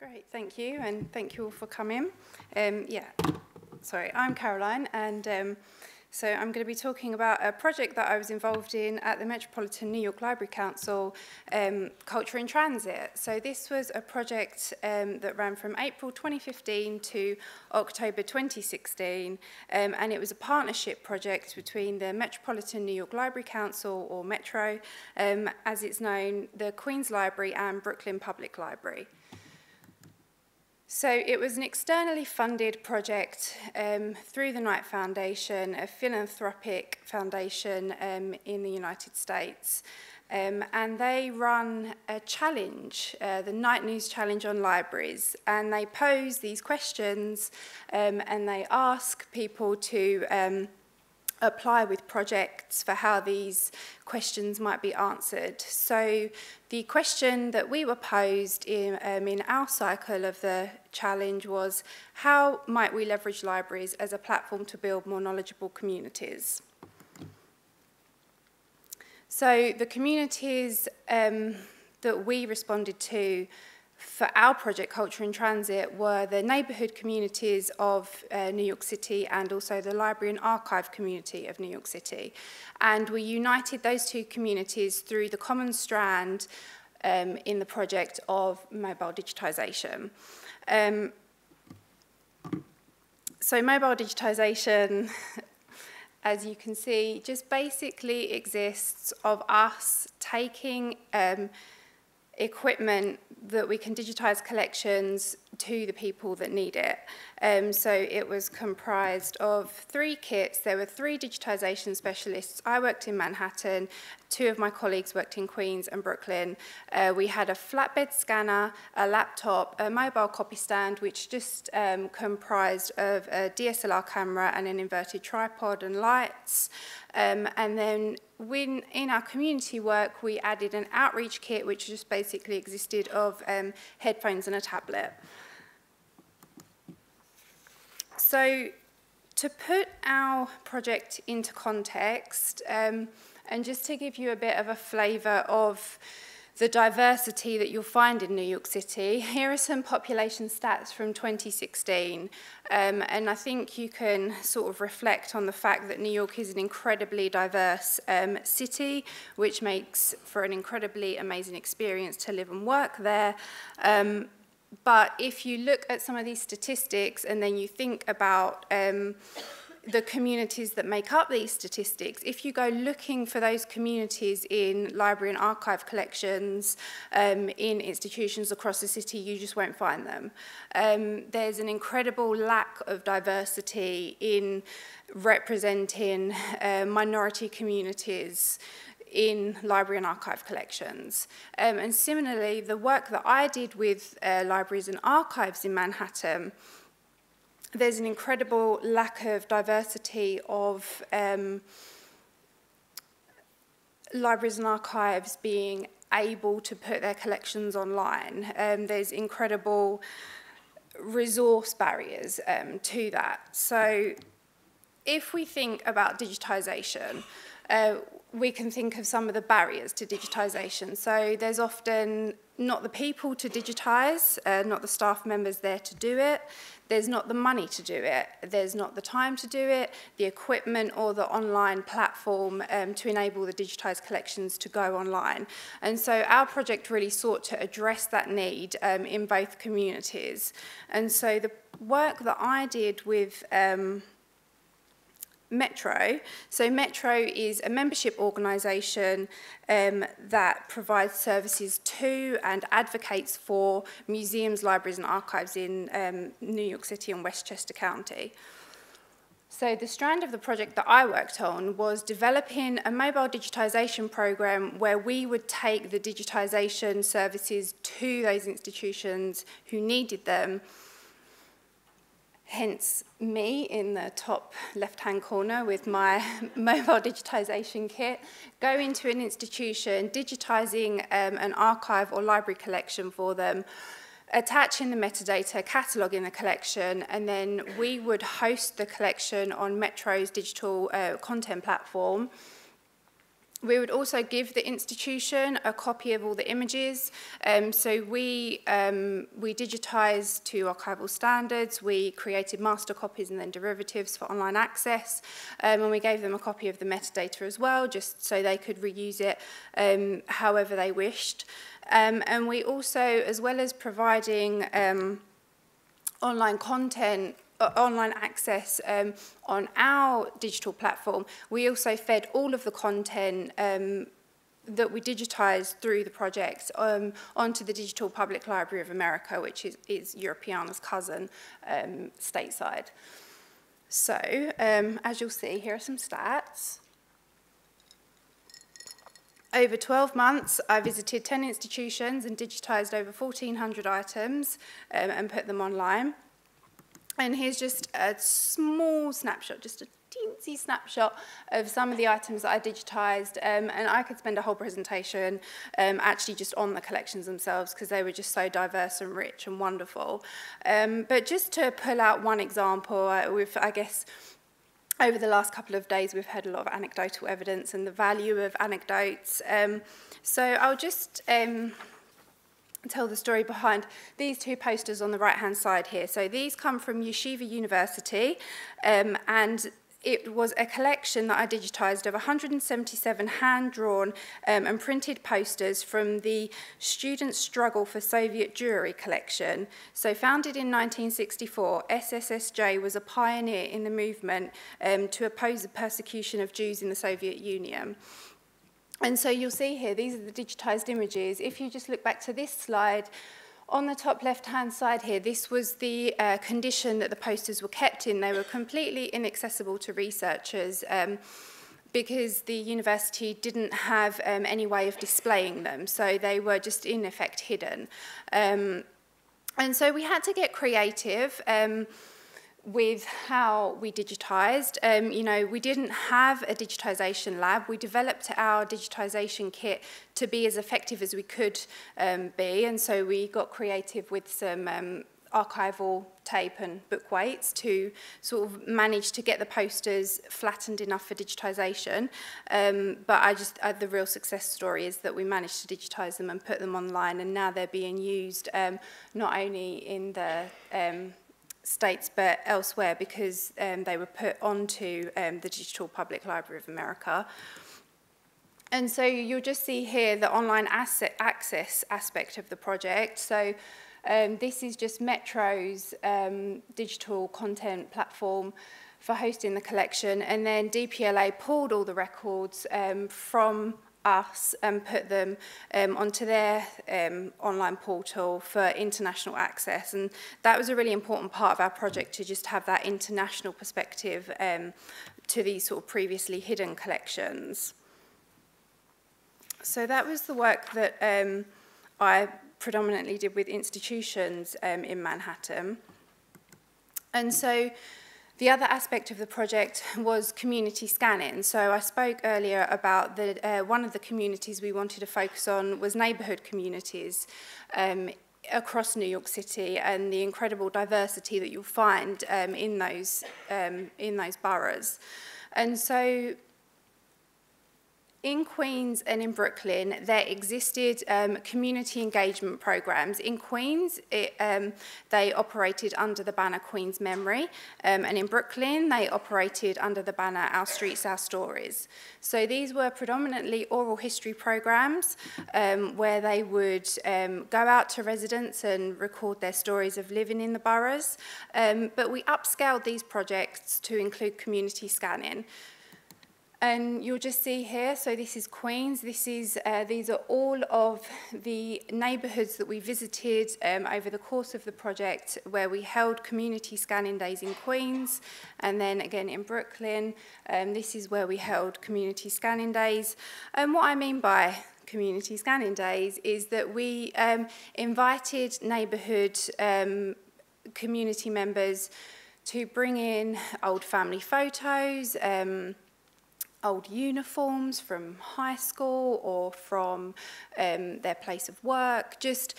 Great, thank you, and thank you all for coming. Um, yeah, sorry, I'm Caroline, and um, so I'm going to be talking about a project that I was involved in at the Metropolitan New York Library Council, um, Culture in Transit. So this was a project um, that ran from April 2015 to October 2016, um, and it was a partnership project between the Metropolitan New York Library Council, or Metro, um, as it's known, the Queen's Library and Brooklyn Public Library. So it was an externally funded project um, through the Knight Foundation, a philanthropic foundation um, in the United States. Um, and they run a challenge, uh, the Night News Challenge on Libraries. And they pose these questions um, and they ask people to um, apply with projects for how these questions might be answered. So the question that we were posed in, um, in our cycle of the challenge was how might we leverage libraries as a platform to build more knowledgeable communities? So the communities um, that we responded to for our project Culture in Transit were the neighbourhood communities of uh, New York City and also the library and archive community of New York City. And we united those two communities through the common strand um, in the project of mobile digitisation. Um, so mobile digitisation, as you can see, just basically exists of us taking um, equipment that we can digitise collections to the people that need it. Um, so it was comprised of three kits. There were three digitization specialists. I worked in Manhattan. Two of my colleagues worked in Queens and Brooklyn. Uh, we had a flatbed scanner, a laptop, a mobile copy stand, which just um, comprised of a DSLR camera and an inverted tripod and lights. Um, and then when in our community work, we added an outreach kit, which just basically existed of um, headphones and a tablet. So to put our project into context, um, and just to give you a bit of a flavour of the diversity that you'll find in New York City, here are some population stats from 2016. Um, and I think you can sort of reflect on the fact that New York is an incredibly diverse um, city, which makes for an incredibly amazing experience to live and work there. Um, but if you look at some of these statistics and then you think about um, the communities that make up these statistics, if you go looking for those communities in library and archive collections, um, in institutions across the city, you just won't find them. Um, there's an incredible lack of diversity in representing uh, minority communities, in library and archive collections. Um, and similarly, the work that I did with uh, libraries and archives in Manhattan, there's an incredible lack of diversity of um, libraries and archives being able to put their collections online. Um, there's incredible resource barriers um, to that. So if we think about digitisation, uh, we can think of some of the barriers to digitisation. So there's often not the people to digitise, uh, not the staff members there to do it. There's not the money to do it. There's not the time to do it, the equipment or the online platform um, to enable the digitised collections to go online. And so our project really sought to address that need um, in both communities. And so the work that I did with um, Metro. So Metro is a membership organisation um, that provides services to and advocates for museums, libraries and archives in um, New York City and Westchester County. So the strand of the project that I worked on was developing a mobile digitization program where we would take the digitization services to those institutions who needed them hence me in the top left-hand corner with my mobile digitization kit, go into an institution, digitizing um, an archive or library collection for them, attaching the metadata, cataloging the collection, and then we would host the collection on Metro's digital uh, content platform. We would also give the institution a copy of all the images. Um, so we, um, we digitised to archival standards, we created master copies and then derivatives for online access, um, and we gave them a copy of the metadata as well, just so they could reuse it um, however they wished. Um, and we also, as well as providing um, online content online access um, on our digital platform, we also fed all of the content um, that we digitized through the projects um, onto the Digital Public Library of America, which is, is Europeana's cousin um, stateside. So, um, as you'll see, here are some stats. Over 12 months, I visited 10 institutions and digitized over 1,400 items um, and put them online. And here's just a small snapshot, just a teensy snapshot of some of the items that I digitized. Um, and I could spend a whole presentation um, actually just on the collections themselves because they were just so diverse and rich and wonderful. Um, but just to pull out one example, uh, with, I guess, over the last couple of days, we've heard a lot of anecdotal evidence and the value of anecdotes. Um, so I'll just... Um, tell the story behind these two posters on the right-hand side here. So these come from Yeshiva University, um, and it was a collection that I digitized of 177 hand-drawn um, and printed posters from the Student Struggle for Soviet Jewry collection. So founded in 1964, SSSJ was a pioneer in the movement um, to oppose the persecution of Jews in the Soviet Union. And so you'll see here, these are the digitized images. If you just look back to this slide, on the top left-hand side here, this was the uh, condition that the posters were kept in. They were completely inaccessible to researchers um, because the university didn't have um, any way of displaying them. So they were just, in effect, hidden. Um, and so we had to get creative. Um, with how we digitised. Um, you know, we didn't have a digitisation lab. We developed our digitisation kit to be as effective as we could um, be. And so we got creative with some um, archival tape and book weights to sort of manage to get the posters flattened enough for digitisation. Um, but I just, uh, the real success story is that we managed to digitise them and put them online and now they're being used um, not only in the um, States but elsewhere because um, they were put onto um, the Digital Public Library of America. And so you'll just see here the online asset access aspect of the project. So um, this is just Metro's um, digital content platform for hosting the collection. And then DPLA pulled all the records um, from us and put them um, onto their um, online portal for international access. And that was a really important part of our project to just have that international perspective um, to these sort of previously hidden collections. So that was the work that um, I predominantly did with institutions um, in Manhattan. And so The other aspect of the project was community scanning. So I spoke earlier about the, uh, one of the communities we wanted to focus on was neighbourhood communities um, across New York City and the incredible diversity that you'll find um, in, those, um, in those boroughs. And so in Queens and in Brooklyn, there existed um, community engagement programs. In Queens, it, um, they operated under the banner Queen's Memory, um, and in Brooklyn, they operated under the banner Our Streets, Our Stories. So these were predominantly oral history programs um, where they would um, go out to residents and record their stories of living in the boroughs. Um, but we upscaled these projects to include community scanning. And you'll just see here, so this is Queens, this is, uh, these are all of the neighbourhoods that we visited um, over the course of the project where we held community scanning days in Queens and then again in Brooklyn. Um, this is where we held community scanning days. And um, what I mean by community scanning days is that we um, invited neighbourhood um, community members to bring in old family photos, um, old uniforms from high school or from um, their place of work, just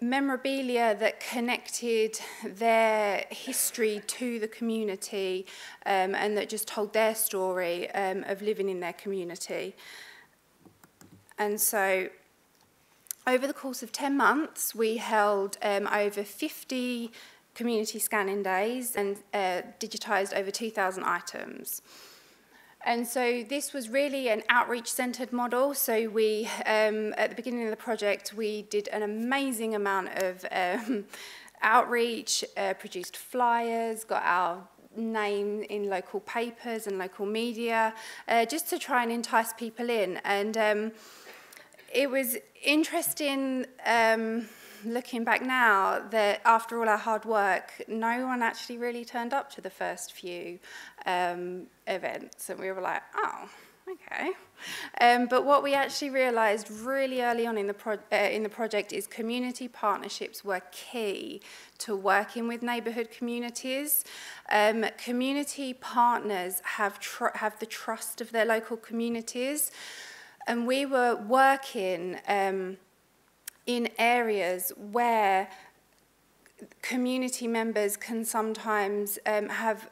memorabilia that connected their history to the community um, and that just told their story um, of living in their community. And so over the course of 10 months, we held um, over 50 community scanning days and uh, digitized over 2,000 items. And so this was really an outreach-centered model. So we, um, at the beginning of the project, we did an amazing amount of um, outreach, uh, produced flyers, got our name in local papers and local media, uh, just to try and entice people in. And um, it was interesting. Um, looking back now that after all our hard work, no one actually really turned up to the first few um, events. And we were like, oh, okay. Um, but what we actually realized really early on in the, pro uh, in the project is community partnerships were key to working with neighborhood communities. Um, community partners have, have the trust of their local communities. And we were working... Um, in areas where community members can sometimes um, have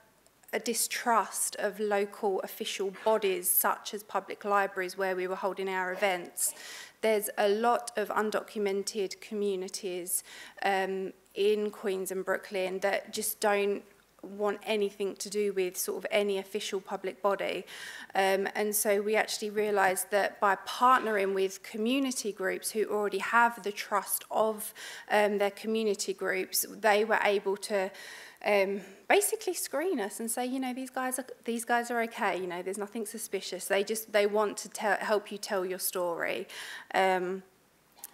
a distrust of local official bodies such as public libraries where we were holding our events. There's a lot of undocumented communities um, in Queens and Brooklyn that just don't want anything to do with sort of any official public body. Um, and so we actually realized that by partnering with community groups who already have the trust of um, their community groups, they were able to um, basically screen us and say, you know, these guys are these guys are okay. You know, there's nothing suspicious. They just they want to tell, help you tell your story. Um,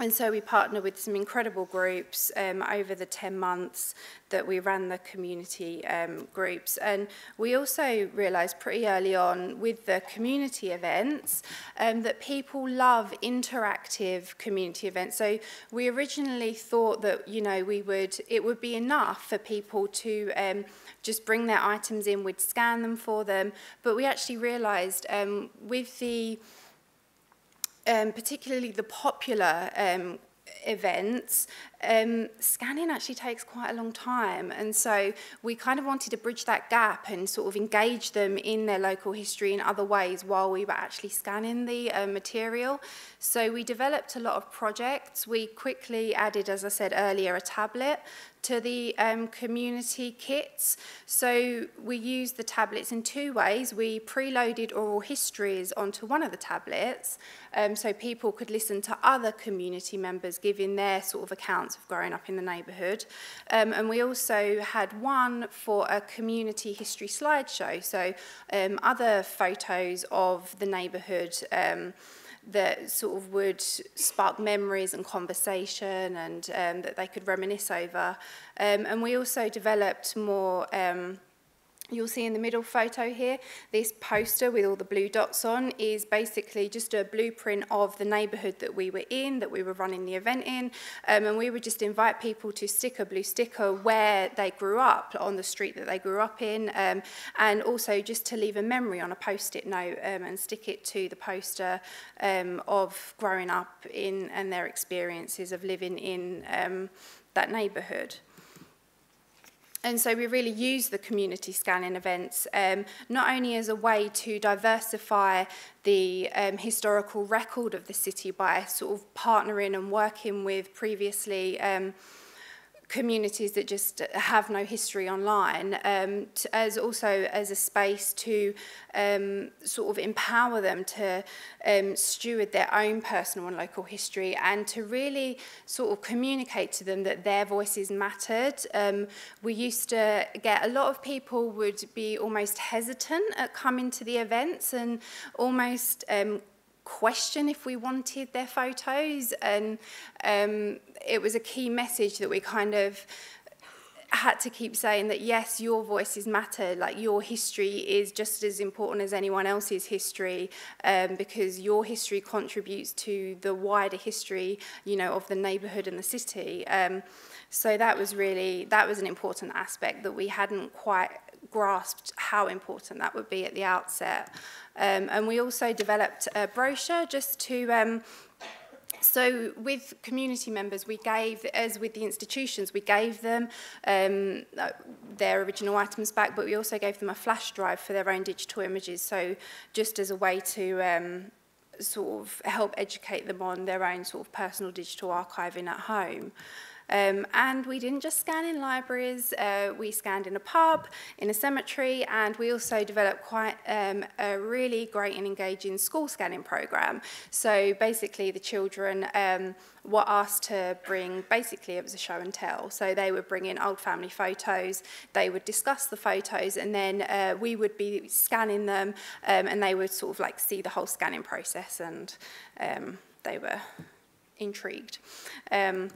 And so we partner with some incredible groups um, over the 10 months that we ran the community um, groups. And we also realized pretty early on with the community events um, that people love interactive community events. So we originally thought that, you know, we would, it would be enough for people to um, just bring their items in, we'd scan them for them. But we actually realized um, with the, um, particularly the popular um, events um, scanning actually takes quite a long time. And so we kind of wanted to bridge that gap and sort of engage them in their local history in other ways while we were actually scanning the uh, material. So we developed a lot of projects. We quickly added, as I said earlier, a tablet to the um, community kits. So we used the tablets in two ways. We preloaded oral histories onto one of the tablets um, so people could listen to other community members giving their sort of accounts parents have grown up in the neighbourhood. Um, and we also had one for a community history slideshow, so um, other photos of the neighbourhood um, that sort of would spark memories and conversation and um, that they could reminisce over. Um, and we also developed more um, You'll see in the middle photo here, this poster with all the blue dots on is basically just a blueprint of the neighbourhood that we were in, that we were running the event in, um, and we would just invite people to stick a blue sticker where they grew up, on the street that they grew up in, um, and also just to leave a memory on a post-it note um, and stick it to the poster um, of growing up in and their experiences of living in um, that neighbourhood. And so we really use the community scanning events um, not only as a way to diversify the um, historical record of the city by sort of partnering and working with previously um, communities that just have no history online um, to, as also as a space to um, sort of empower them to um, steward their own personal and local history and to really sort of communicate to them that their voices mattered. Um, we used to get a lot of people would be almost hesitant at coming to the events and almost um, question if we wanted their photos. And um, it was a key message that we kind of had to keep saying that yes your voices matter like your history is just as important as anyone else's history um because your history contributes to the wider history you know of the neighborhood and the city um so that was really that was an important aspect that we hadn't quite grasped how important that would be at the outset. Um, and we also developed a brochure just to um, So with community members, we gave, as with the institutions, we gave them um, their original items back, but we also gave them a flash drive for their own digital images. So just as a way to um, sort of help educate them on their own sort of personal digital archiving at home. Um, and we didn't just scan in libraries, uh, we scanned in a pub, in a cemetery, and we also developed quite um, a really great and engaging school scanning program. So basically the children um, were asked to bring, basically it was a show and tell. So they would bring in old family photos, they would discuss the photos, and then uh, we would be scanning them, um, and they would sort of like see the whole scanning process, and um, they were intrigued. Um,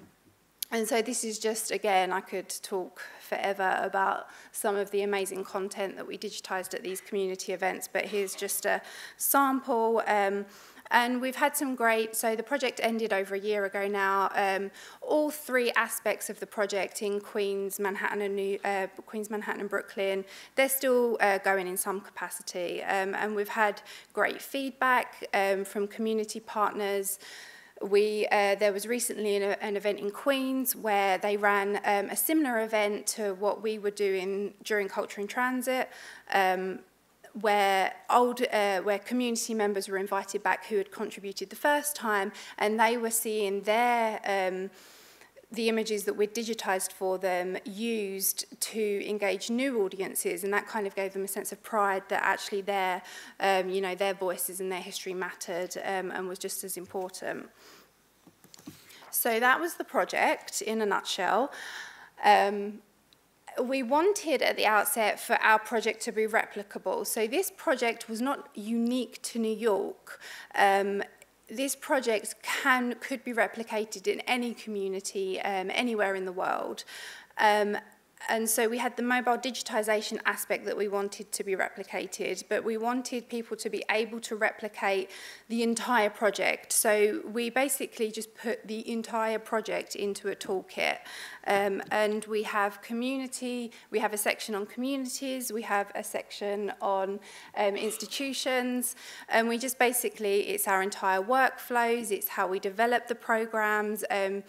And so this is just, again, I could talk forever about some of the amazing content that we digitised at these community events, but here's just a sample. Um, and we've had some great, so the project ended over a year ago now. Um, all three aspects of the project in Queens, Manhattan and New, uh, Queens, Manhattan and Brooklyn, they're still uh, going in some capacity. Um, and we've had great feedback um, from community partners, We, uh, there was recently an, an event in Queens where they ran um, a similar event to what we were doing during Culture in Transit, um, where old uh, where community members were invited back who had contributed the first time, and they were seeing their um, the images that were digitized for them used to engage new audiences and that kind of gave them a sense of pride that actually their um, you know their voices and their history mattered um, and was just as important so that was the project in a nutshell um, we wanted at the outset for our project to be replicable. So this project was not unique to New York. Um, these projects can could be replicated in any community um, anywhere in the world. Um, and so we had the mobile digitisation aspect that we wanted to be replicated, but we wanted people to be able to replicate the entire project. So we basically just put the entire project into a toolkit. Um, and we have community, we have a section on communities, we have a section on um, institutions, and we just basically, it's our entire workflows, it's how we develop the programs, um,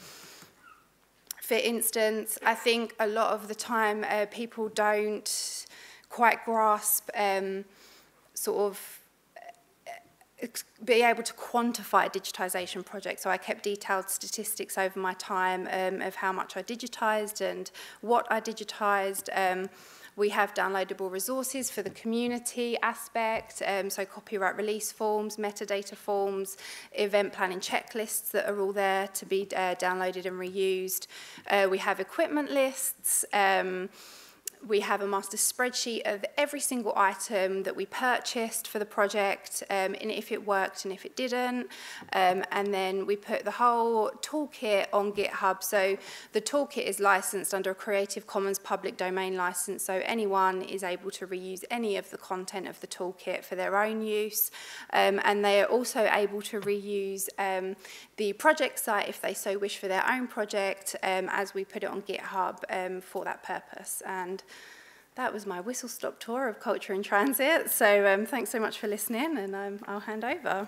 for instance, I think a lot of the time uh, people don't quite grasp um, sort of uh, be able to quantify digitisation projects. So I kept detailed statistics over my time um, of how much I digitised and what I digitised. Um, We have downloadable resources for the community aspect, um, so copyright release forms, metadata forms, event planning checklists that are all there to be uh, downloaded and reused. Uh, we have equipment lists. Um, we have a master spreadsheet of every single item that we purchased for the project um, and if it worked and if it didn't. Um, and then we put the whole toolkit on GitHub. So the toolkit is licensed under a Creative Commons public domain license. So anyone is able to reuse any of the content of the toolkit for their own use. Um, and they are also able to reuse um, the project site if they so wish for their own project um, as we put it on GitHub um, for that purpose. And that was my whistle stop tour of culture in transit. So um, thanks so much for listening, and um, I'll hand over.